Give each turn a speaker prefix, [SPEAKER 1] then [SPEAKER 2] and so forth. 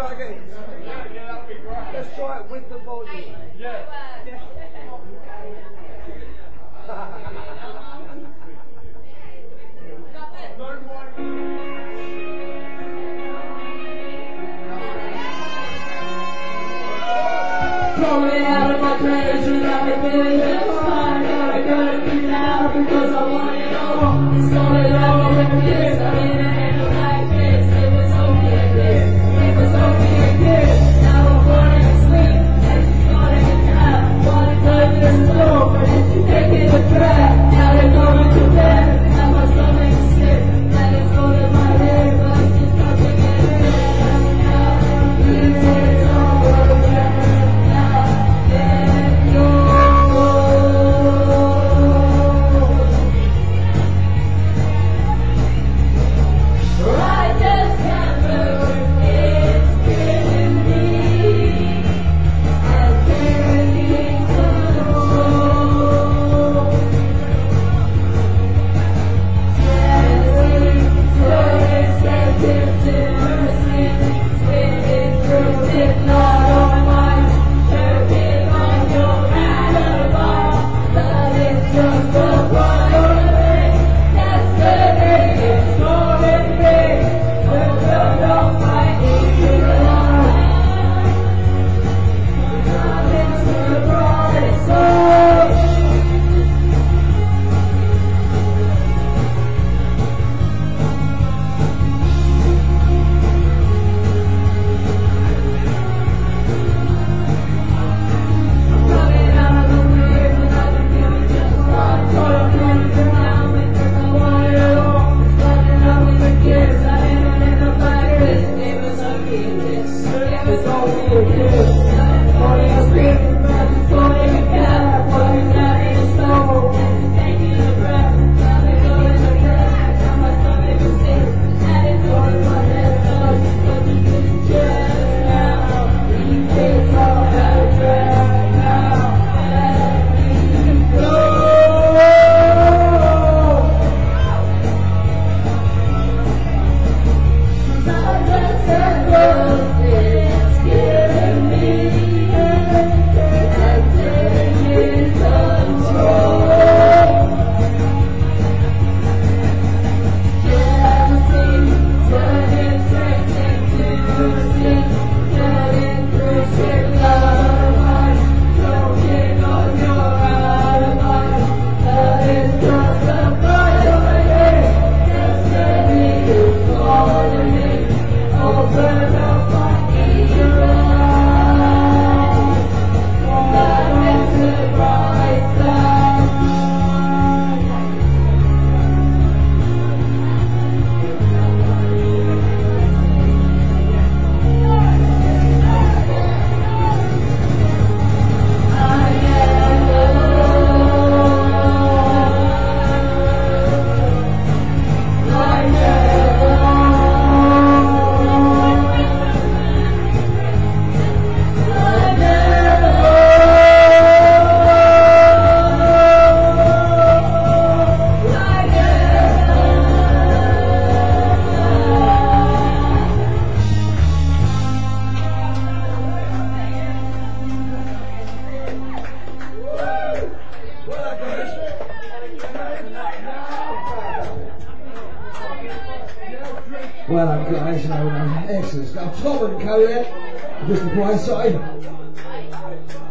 [SPEAKER 1] try again. Let's try it with the volume.
[SPEAKER 2] Yeah. yeah. Throw
[SPEAKER 3] me out of my cage and feeling just fine. Gotta get it out because I want it all. It's all. Well, I'm
[SPEAKER 1] guys, and I'm exes. I'm and just the right side.